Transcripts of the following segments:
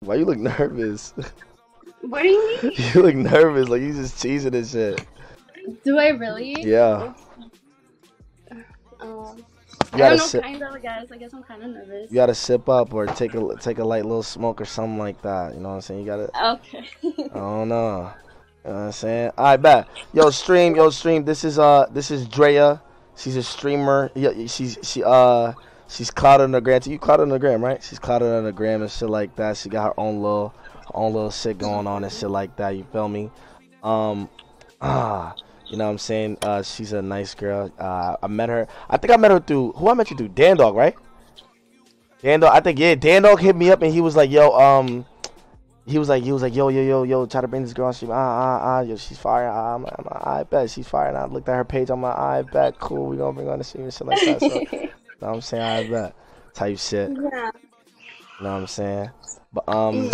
Why you look nervous? What do you mean? you look nervous, like you just cheesing and shit. Do I really? Yeah. Um, You I don't know, kind of, I guess. I guess I'm kind of nervous. You gotta sip up or take a take a light little smoke or something like that. You know what I'm saying? You gotta. Okay. I don't know. You know what I'm saying? All right, bet. Yo, stream, yo, stream. This is uh, this is Drea. She's a streamer. Yeah, she's she uh, she's clouded on the gram. You clouded on the gram, right? She's clouded on the gram and shit like that. She got her own little, her own little shit going on and shit like that. You feel me? Um, ah, you know what I'm saying? Uh, she's a nice girl. Uh, I met her. I think I met her through who I met you through. Dan Dog, right? Dan Dog. I think yeah. Dan Dog hit me up and he was like, yo, um he was like, he was like, yo, yo, yo, yo, try to bring this girl on. Ah, ah, ah, yo, she's fire. Ah, I'm, I'm, I bet she's fire. And I looked at her page. I'm like, I bet, cool. We gonna bring on the stream and shit like that. So, know what I'm saying? I bet. Type shit. You yeah. know what I'm saying? But um,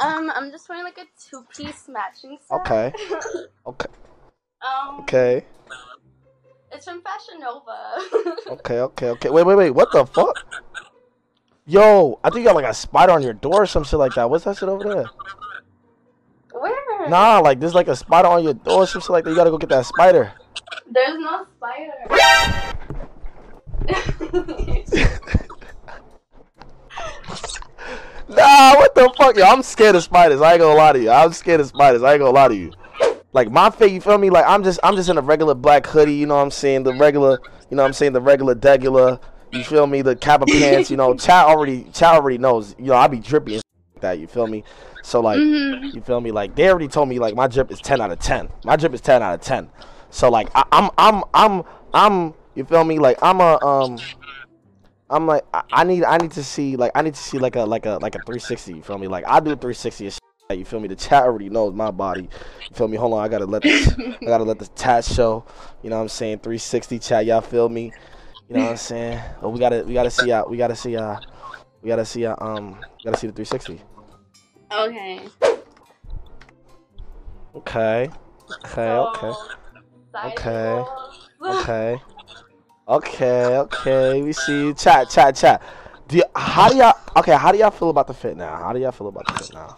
Um, I'm just wearing like a two-piece matching set. okay, okay, Um, okay, It's from Fashion Nova. okay, okay, okay. Wait, wait, wait. What the fuck? Yo, I think you got like a spider on your door or some shit like that. What's that shit over there? Where? Nah, like there's like a spider on your door or some shit like that. You gotta go get that spider. There's no spider. Nah, what the fuck? Yo, I'm scared of spiders. I ain't gonna lie to you. I'm scared of spiders. I ain't gonna lie to you. Like my face, you feel me? Like I'm just I'm just in a regular black hoodie, you know what I'm saying? The regular, you know what I'm saying, the regular degular, you feel me? The kappa pants, you know, Chat already Chat already knows, you know, I be drippy and like that, you feel me? So like Mhm. you feel me? Like they already told me like my drip is ten out of ten. My drip is ten out of ten. So like I, I'm I'm I'm I'm you feel me? Like I'm a um I'm like I, I need I need to see like I need to see like a like a like a 360. You feel me? Like I do 360 shit. You feel me? The chat already knows my body. You feel me? Hold on, I gotta let this I gotta let the chat show. You know what I'm saying? 360 chat. Y'all feel me? You know what I'm saying? But we gotta we gotta see uh we gotta see uh we gotta see uh um we gotta see the 360. Okay. Okay. Okay. Okay. Okay. Okay. Okay, okay. We see you. Chat, chat, chat. Do you, how do y'all okay, how do y'all feel about the fit now? How do y'all feel about the fit now?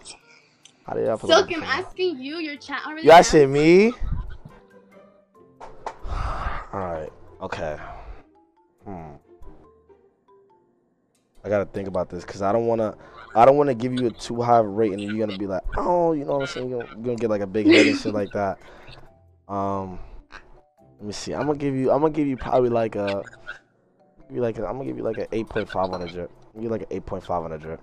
How do y'all feel Silk, I'm asking you. Your chat already. You asking me? Alright, okay. Hmm. I gotta think about this because I don't wanna I don't wanna give you a too high rate and you're gonna be like, oh, you know what I'm saying? You're gonna, you're gonna get like a big head and shit like that. Um let me see. I'm gonna give you I'm gonna give you probably like a you like a, I'm gonna give you like an 8.5 on a drip. Give you like an 8.5 on a drip.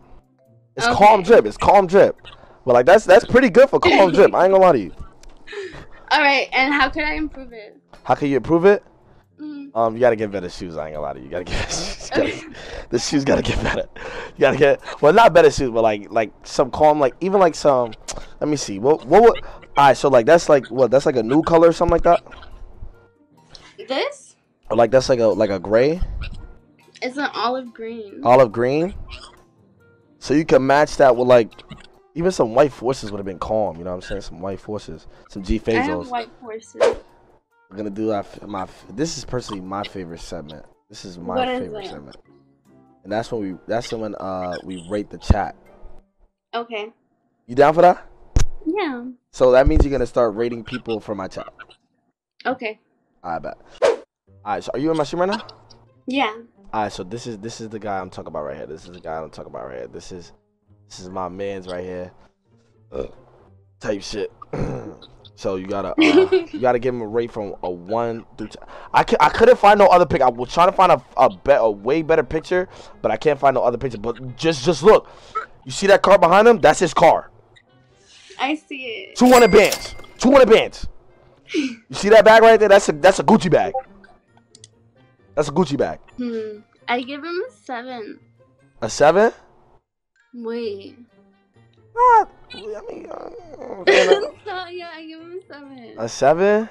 It's Okay. calm drip. It's calm drip. But like that's that's pretty good for calm drip. I ain't gonna lie to you. All right, and how could I improve it? How can you improve it? Mm. Um, you gotta get better shoes. I ain't gonna lie to you. You gotta get you gotta, the shoes gotta get better. You gotta get well, not better shoes, but like like some calm, like even like some. Let me see. What what would? All right, so like that's like what? That's like a new color or something like that, This or like that's like a like a gray, It's an olive green. olive green. So you can match that with like even some white forces would have been calm. You know what I'm saying? Some white forces, some G I have Fazos. white horses. We're gonna do that. My this is personally my favorite segment. This is my What is favorite it? segment, and that's when we that's when uh we rate the chat. Okay. You down for that? Yeah. So that means you're gonna start rating people for my chat. Okay. I bet. All right. So are you in my stream right now? Yeah. All right. So this is this is the guy I'm talking about right here. This is the guy I'm talking about right here. This is this is my man's right here. Uh, type shit. so you gotta uh, you gotta give him a rate from a one through. T- I c- I couldn't find no other pic. I was trying to find a a, be- a way better picture, but I can't find no other picture. But just just look. You see that car behind him? That's his car. I see it. 200 bands. 200 bands. You see that bag right there? That's a that's a Gucci bag. That's a Gucci bag. Hmm. I give him a seven. A seven? Wait. Ah, I mean, uh, so, yeah, I give him a seven. a seven?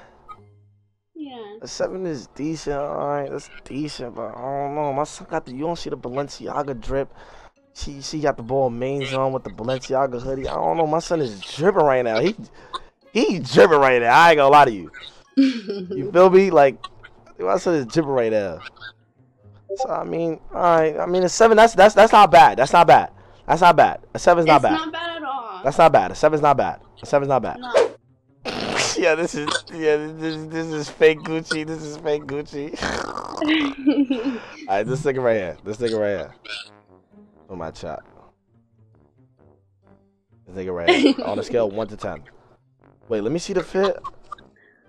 yeah. A seven is decent. All right, that's decent, but I don't know. My son got the. You don't see the Balenciaga drip. She she got the Balmains on with the Balenciaga hoodie. I don't know. My son is dripping right now. He he dripping right now. I ain't gonna lie to you. You feel me? Like I said, is dripping right now. So I mean, all right. I mean, a seven. That's that's that's not bad. That's not bad. That's not bad. A seven's not it's bad. not bad at all. That's not bad. A seven's not bad. A seven's not bad. no. yeah, this is yeah, this this is fake Gucci. This is fake Gucci. All right, this nigga right here. This nigga right here. On my chat. This nigga right here. On a scale of one to ten. Wait, let me see the fit.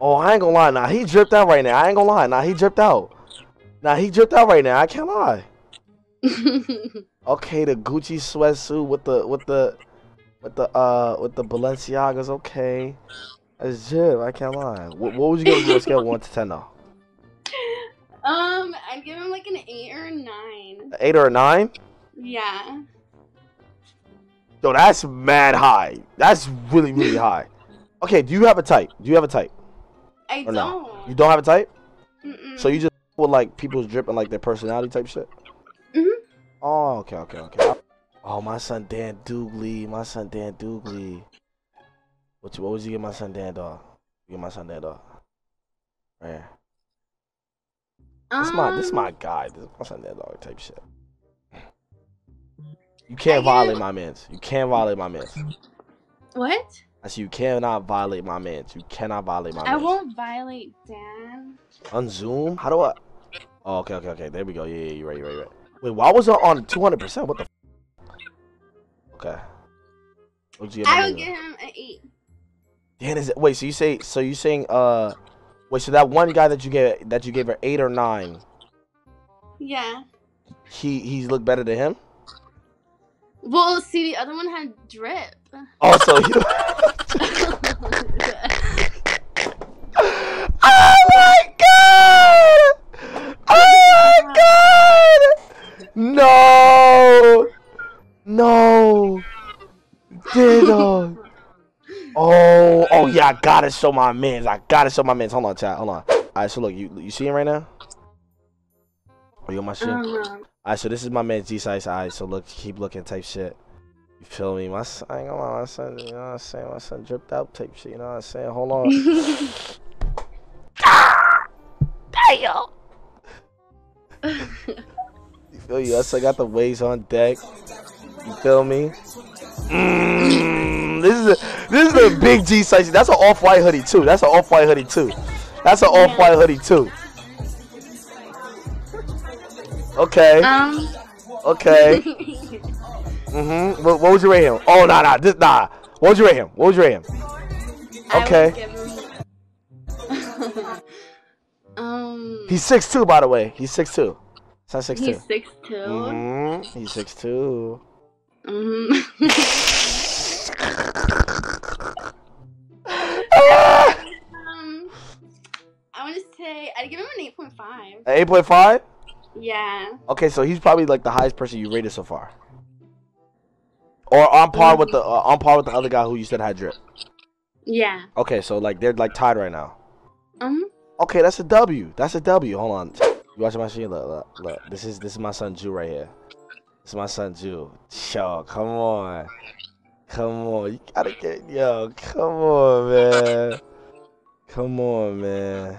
Oh, I ain't gonna lie. Nah, he dripped out right now. I ain't gonna lie. Nah, he dripped out. Nah, he dripped out right now. I can't lie. Okay, the Gucci sweatsuit with the with the with the uh with the Balenciagas. Okay, that's drip. I can't lie. What, what would you give him on scale one to ten though? um, I'd give him like an eight or a nine. An eight or a nine? Yeah. Yo, that's mad high. That's really really high. Okay, do you have a type? Do you have a type? I Or don't. no? You don't have a type? Mm-mm. So you just with like people's drip and like their personality type shit? Mhm. Oh, okay, okay, okay. Oh, my son Dan Doogly. My son Dan Doogly. What, what would you give my son Dan dog? You give my son Dan dog. Right here. This my this Um, my guy. This my son Dan dog type shit. You can't violate my mans. You can't violate my mans. What? I said you cannot violate my mans. You cannot violate my I mans. won't violate Dan. Unzoom? How do I? Oh, okay, okay, okay. There we go. Yeah, yeah, you're right, you're right, you're right. Wait, why was it on 200%? What the? F- okay. I would give him an eight. Dan, is it? Wait, so you say? So you saying? Uh, wait. So that one guy that you gave that you gave her eight or nine, Yeah. he he's looked better than him. Well, see, the other one had drip. Also, Oh, so you. Oh my god! Oh my god! No! No! Ditto! Oh, oh yeah, I gotta show my mans. I gotta show my mans. Hold on, chat. Hold on. Alright, so look, you you see him right now? Are you on my shit? Um, Alright, so this is my man G Size. Alright, so look, keep looking type shit. You feel me? My son, I ain't gonna lie, my son, you know what I'm saying? My son dripped out type shit, you know what I'm saying? Hold on. Damn! You feel? Yes, I got the waves on deck. You feel me? Mm, this is a this is a big G size. That's an off white hoodie too. That's an off white hoodie too. That's an off white hoodie too. Okay. um. Okay. Mm-hmm. What, what would you rate him? Oh nah nah this nah. What would you rate him? What would you rate him? Okay. He's six two by the way. He's six two. It's not six two. He's six two. Mm-hmm. He's six two. Um, I want to say I'd give him an eight point five. Eight point five. Yeah. Okay, so he's probably like the highest person you rated so far. Or on par with the uh, on par with the other guy who you said had drip. Yeah. Okay, so like they're like tied right now. Um. Okay, that's a W. That's a W. Hold on. You watching my screen? Look, look, look. This is this is my son Jew right here. This is my son Jew. Yo, come on. Come on. You gotta get yo, come on, man. Come on, man.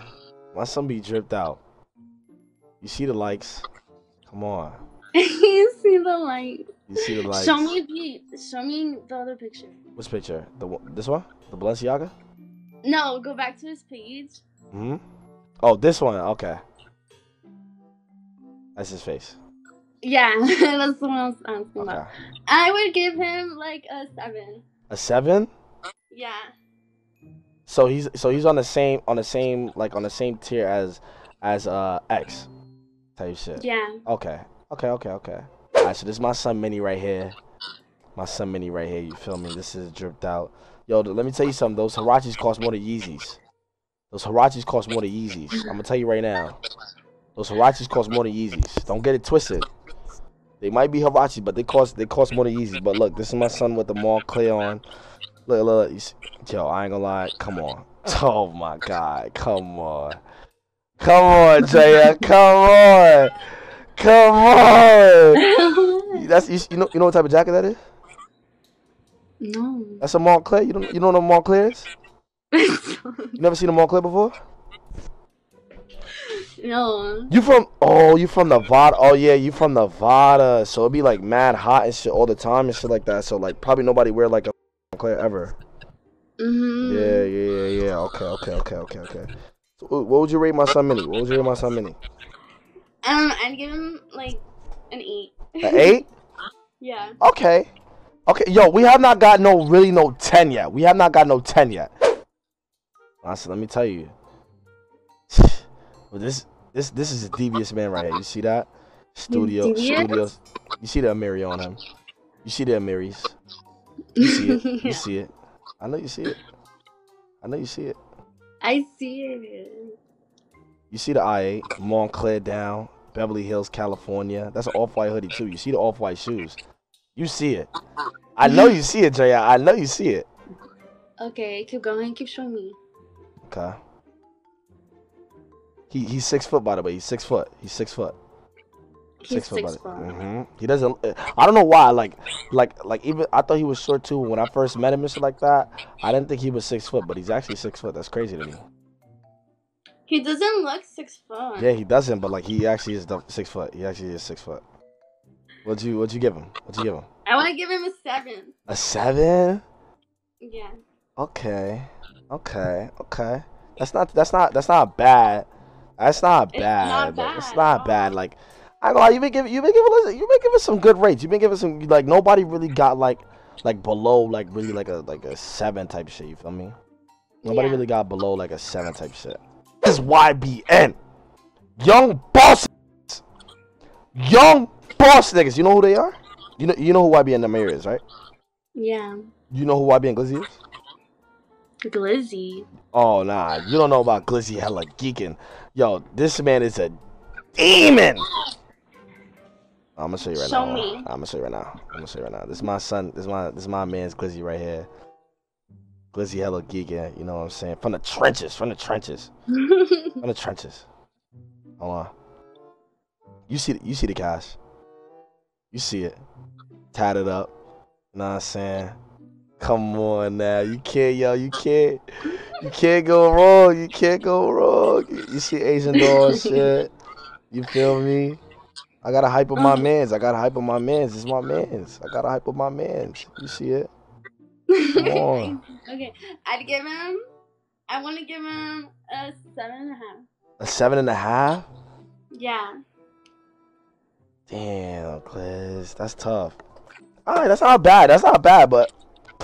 My son be dripped out. You see the likes? Come on. you see the light. You see the likes. Show me the. Show me the other picture. Which picture? The this one? The Balenciaga? No, go back to his page. Hmm. Oh, this one. Okay. That's his face. Yeah, that's the one I was asking Okay. about. I would give him like a seven. A seven. Yeah. So he's so he's on the same on the same like on the same tier as as uh X type shit. Yeah. Okay. Okay. Okay. Okay. Alright. So this is my son Mini right here. My son Mini right here. You feel me? This is dripped out. Yo, let me tell you something. Those Huaraches cost more than Yeezys. Those Huaraches cost more than Yeezys. I'm gonna tell you right now. Those Huaraches cost more than Yeezys. Don't get it twisted. They might be Huaraches, but they cost they cost more than Yeezys. But look, this is my son with the Montclair on. Look, look, look. Yo, I ain't gonna lie. Come on. Oh my God. Come on. Come on, Jaya. Come on. Come on. That's you, you know you know what type of jacket that is? no. That's a Montclair. You don't you don't know what Montclair is? You never seen a Montclair before? No. You from? Oh, you from Nevada? Oh yeah, you from Nevada. So it'd be like mad hot and shit all the time and shit like that. So like probably nobody wear like a Moncler ever. Mhm. Yeah, yeah, yeah, yeah. Okay, okay, okay, okay, okay. So, what would you rate my son mini? What would you rate my son mini? Um, I'd give him like an eight. An eight? yeah. Okay. Okay, yo, we have not got no really no ten yet. We have not got no ten yet. Honestly, let me tell you. Well, this this this is a devious man right here. You see that? Studio devious? studios. You see the Amiri on him. You see the Amiris. You see it. You Yeah. see it. I know you see it. I know you see it. I see it. You see the I8, Montclair down, Beverly Hills, California. That's an off-white hoodie too. You see the off-white shoes. You see it. I know you see it, Jay. I know you see it. Okay, keep going. Keep showing me. Okay. He he's six foot by the way. He's six foot. He's six foot. He's six foot. foot. hmm He doesn't. I don't know why. Like like like even I thought he was short too when I first met him and shit like that. I didn't think he was six foot, but he's actually six foot. That's crazy to me. He doesn't look six foot. Yeah, he doesn't, but like he actually is six foot. He actually is six foot. What'd you What'd you give him? What'd you give him? I want to give him a seven. A seven? Yeah. Okay. Okay. Okay. That's not. That's not. That's not bad. That's not It's bad. not but It's not bad. Like I go. You've been giving. You've been giving. You've been giving some good rates. You've been giving some. Like nobody really got like like below like really like a like a seven type shit. You feel me? Nobody Yeah. really got below like a seven type shit. This is YBN. Young boss. Young boss niggas. You know who they are? You know. You know who YBN Nahmir is, right? Yeah. You know who YBN Glizzy is? Glizzy. Oh nah, you don't know about Glizzy hella geeking. Yo, this man is a demon. I'm gonna show you right Show now. me. I'm gonna show you right now. I'm gonna show you right now. This is my son. This is my this is my man's Glizzy right here. Glizzy hella geeking. You know what I'm saying? From the trenches. From the trenches. From the trenches. Hold on. You see you see the cash. You see it. Tied it up. You know what I'm saying? Come on now. You can't yo, you can't you can't go wrong. You can't go wrong. You, you see Asian doll shit. You feel me? I gotta hype up my um, mans. I gotta hype up my mans. It's my mans. I gotta hype up my mans. You see it? Come on. okay, I'd give him. I want to give him a seven and a half. A seven and a half? Yeah. Damn, Cliz. That's tough. Alright, that's not bad. That's not bad, but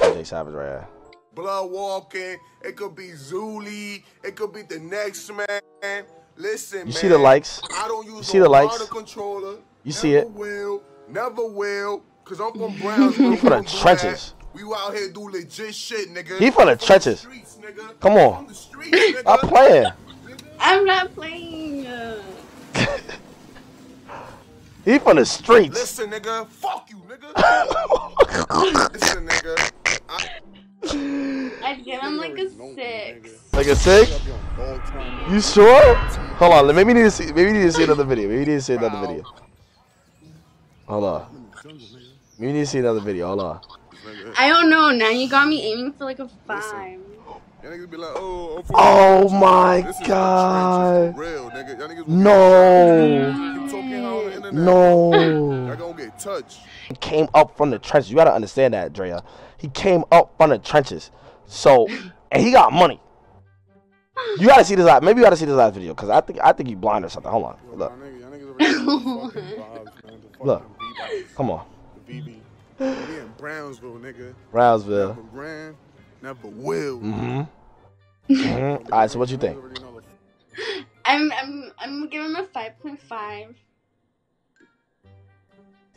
Jay Savage right here. blood walking. It could be Zuli. It could be the next man. Listen, You man. see the likes? I don't use see the likes? controller. You see never it? Will, never will. Cause I'm from Brownsville. He from the trenches. We out here do legit shit, nigga. He from the I'm trenches. streets, nigga. Come on. Streets. I'm playing. I'm not playing. Uh, He from the streets. Listen, nigga. Fuck you, nigga. Listen, nigga. I, I'd give him like a six. like a six? You sure? Hold on, maybe we need to see maybe we need to see another video. Maybe we need to see another video. Hold on. Maybe we need to see another video. Hold on. I don't know. Now you got me aiming for like a five. Y'all niggas be like, oh, I'm from Oh my oh This is the god. trenches for real, nigga. Y'all niggas will No. Keep talking how on the internet. No. Y'all gonna get touched. He came up from the trenches. You gotta understand that, Drea. He came up from the trenches. So and he got money. You gotta see this last maybe you gotta see this last video, cause I think I think you blind or something. Hold on. Look. Y'all niggas, y'all niggas already know the fucking vibes, man. The fucking Look. Come on. BB. We in Brownsville, nigga. Brownsville. Never ran, never will. Mm-hmm. mm-hmm. Alright, so what you think? Y'all already know the I'm I'm I'm giving him a five point five.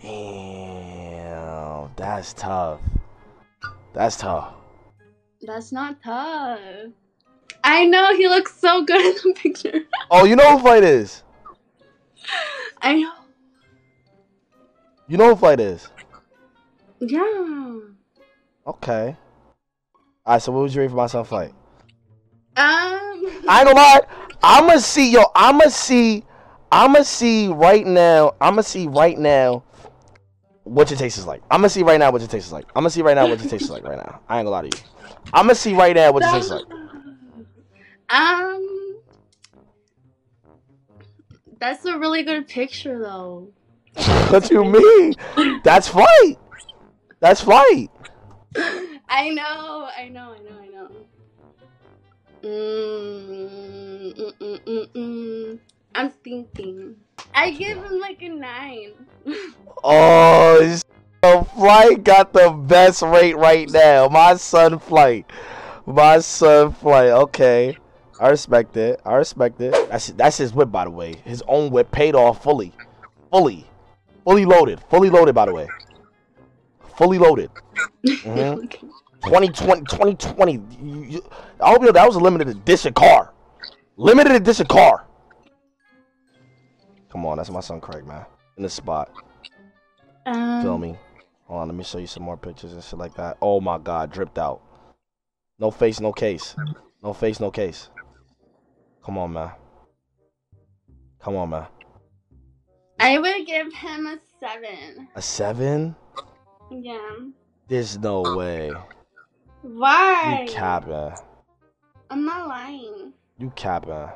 Damn, that's tough. That's tough. That's not tough. I know he looks so good in the picture. Oh, you know who Flight is? I know. You know who Flight is? Yeah. Okay. Alright, so what would you rate for my son Flight? Um. I ain't gonna lie. I'ma see, yo, I'ma see, I'ma see right now, I'ma see right now what your taste is like. I'ma see right now what your taste is like. I'ma see right now what your taste is like right now. I ain't gonna lie to you. I'ma see right now what your taste is like. Um. That's a really good picture, though. what you mean? That's flight. That's flight. I know, I know, I know, I know. Mm, mm, mm, mm, mm. I'm thinking. I give him like a nine. Oh, so flight got the best rate right now. My son flight. My son flight. Okay. I respect it. I respect it. That's that's his whip, by the way. His own whip paid off fully, fully, fully loaded, fully loaded, by the way. Fully loaded. Mhm. 2020, 2020. You, you, I hope you know that was a limited edition car. Limited edition car. Come on, that's my son Craig, man. In the spot. Um, Feel me? Hold on, let me show you some more pictures and shit like that. Oh my god, dripped out. No face, no case. No face, no case. Come on, man. Come on, man. I would give him a seven. A seven? Yeah. There's no way. Why? You capping. I'm not lying. You capping.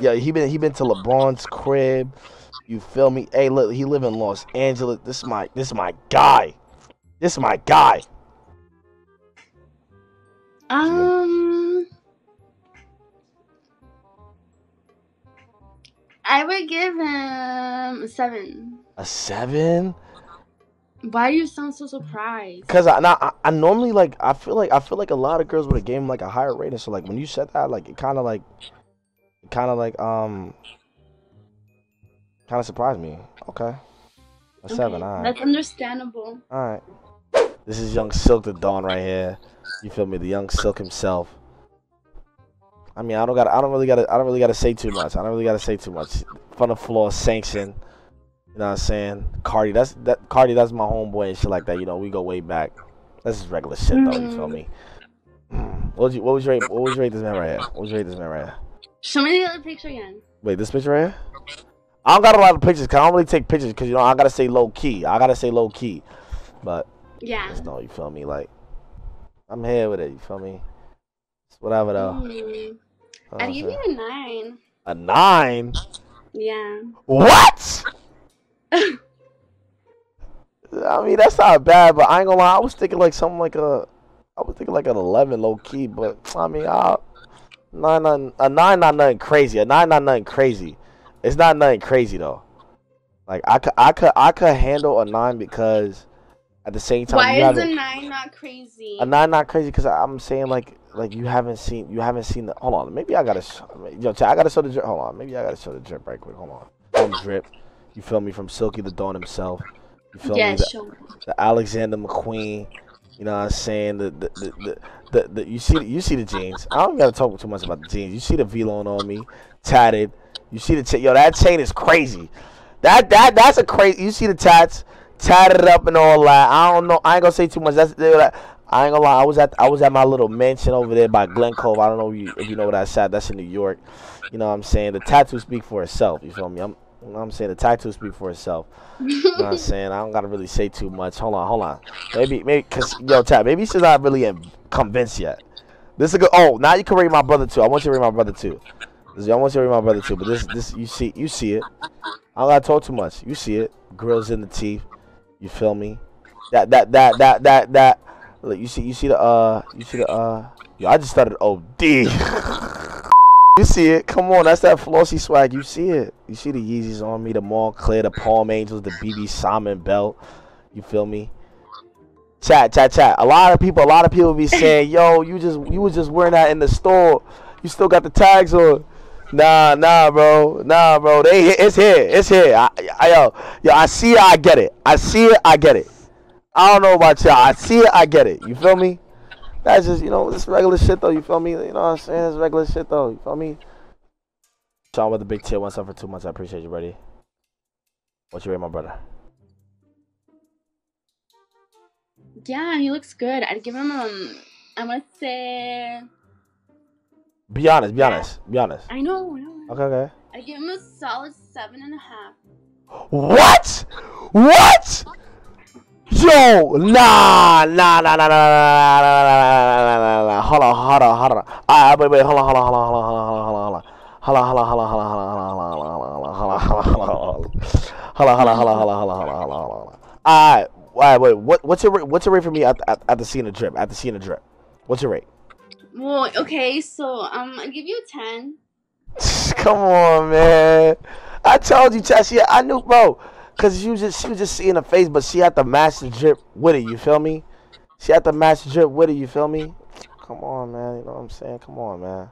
Yeah, he been he been to LeBron's crib. You feel me? Hey, look, he live in Los Angeles. This my this is my guy. This is my guy. Um, I would give him a seven. A seven? Why do you sound so surprised? Cause I, I I normally like I feel like I feel like a lot of girls would have gave him like a higher rating. So like when you said that, like it kind of like, kind of like um, kind of surprised me. Okay, a seven. All right, That's understandable. all right. This is Young Silk the Dawn right here. You feel me? The Young Silk himself. I mean, I don't got. I don't really got. I don't really got to say too much. I don't really got to say too much. From the floor, sanction. You know what I'm saying? Cardi, that's that. Cardi, that's my homeboy and shit like that. You know, we go way back. That's just regular shit though. You feel me? Mm. What you? What was your rate? What was your rate this man right here? What was your rate this man right here? Show me the other picture again. Wait, this picture right here? I don't got a lot of pictures. Cause I don't really take pictures because you know I gotta say low key. I gotta say low key. But Yeah. just know you feel me. Like I'm here with it. You feel me? It's whatever though. Mm. What I'd give you a nine. a nine. Yeah. What? I mean, that's not bad, but I ain't gonna lie. I was thinking like something like a, I was thinking like an eleven low key, but I mean, I, nine, nine, a nine, not nothing crazy. A nine, not nothing crazy. It's not nothing crazy though. Like I could, I could, I could handle a nine because at the same time, Why is a nine not crazy? a nine not crazy because I'm saying like like you haven't seen you haven't seen the hold on maybe I gotta yo I gotta show the drip hold on maybe I gotta show the drip right quick hold on from drip you feel me from Silky the Dawn himself you feel yeah, me the, show me. the Alexander McQueen you know what I'm saying the the, the, the, the, the you see the, you see the jeans I don't gotta talk too much about the jeans you see the V-Lone on me tatted you see the cha- yo that chain is crazy that that that's a crazy you see the tats tatted up and all that I don't know I ain't gonna say too much that's that, I ain't gonna lie. I was at I was at my little mansion over there by Glen Cove. I don't know if you, if you know where that's at. That's in New York. You know what I'm saying? The tattoo speak for itself. You feel me? I'm you know what I'm saying the tattoo speak for itself. You know what I'm saying? I don't gotta really say too much. Hold on, hold on. Maybe maybe cause yo Tat, maybe she's not really in- convinced yet. This is a good. Oh, now you can read my brother too. I want you to read my brother too. I want you to read my brother too. But this this you see you see it. I don't gotta talk too much. You see it. Grills in the teeth. You feel me? That that that that that that. Look, you see you see the uh you see the uh. Yo, I just started OD. you see it? Come on, that's that flossy swag. You see it? You see the Yeezys on me, the Montclair, the Palm Angels, the BB Simon belt. You feel me? Chat, chat, chat. A lot of people, a lot of people be saying, "Yo, you just you was just wearing that in the store. You still got the tags on." Nah, nah, bro, nah, bro. They, it's here, it's here. I, I, yo, yo, I see it, I get it. I see it, I get it. I don't know about y'all. I see it, I get it. You feel me? That's just, you know, this regular shit though. You feel me? You know what I'm saying? It's regular shit though. You feel me? Sean with the big tier, once up for two months. I appreciate you, buddy. What you rate, my brother? Yeah, he looks good. I'd give him um. I'm gonna say. Be honest, be honest, be honest. I know. I know. Okay, okay. I'd give him a solid seven and a half. What? What? Yo, nah, nah, nah, nah, nah, nah, nah, nah, nah, nah. Hold on, hold on, hold on. Ah, wait, wait, hold on, hold on, hold on, hold on, hold on, hold on, hold on. Hold on, hold on, hold on, hold on, hold on, hold on, hold on, hold on, hold on, hold on, hold on, hold hold on, hold on, hold on, hold on, hold on, hold on, hold on, hold on, hold on, hold on, hold on, hold on, hold on. All right, all right, wait. What, what's your rate- what's your rate for me at, at, at the scene of drip? At the scene of drip, what's your rate? Well, okay, so um, I'll give you a ten. Come on, man. I told you. She, I knew, bro. Cause she was just she was just seeing the face, but she had to match the drip with it. You feel me? She had to match the drip with it. You feel me? Come on, man. You know what I'm saying? Come on, man.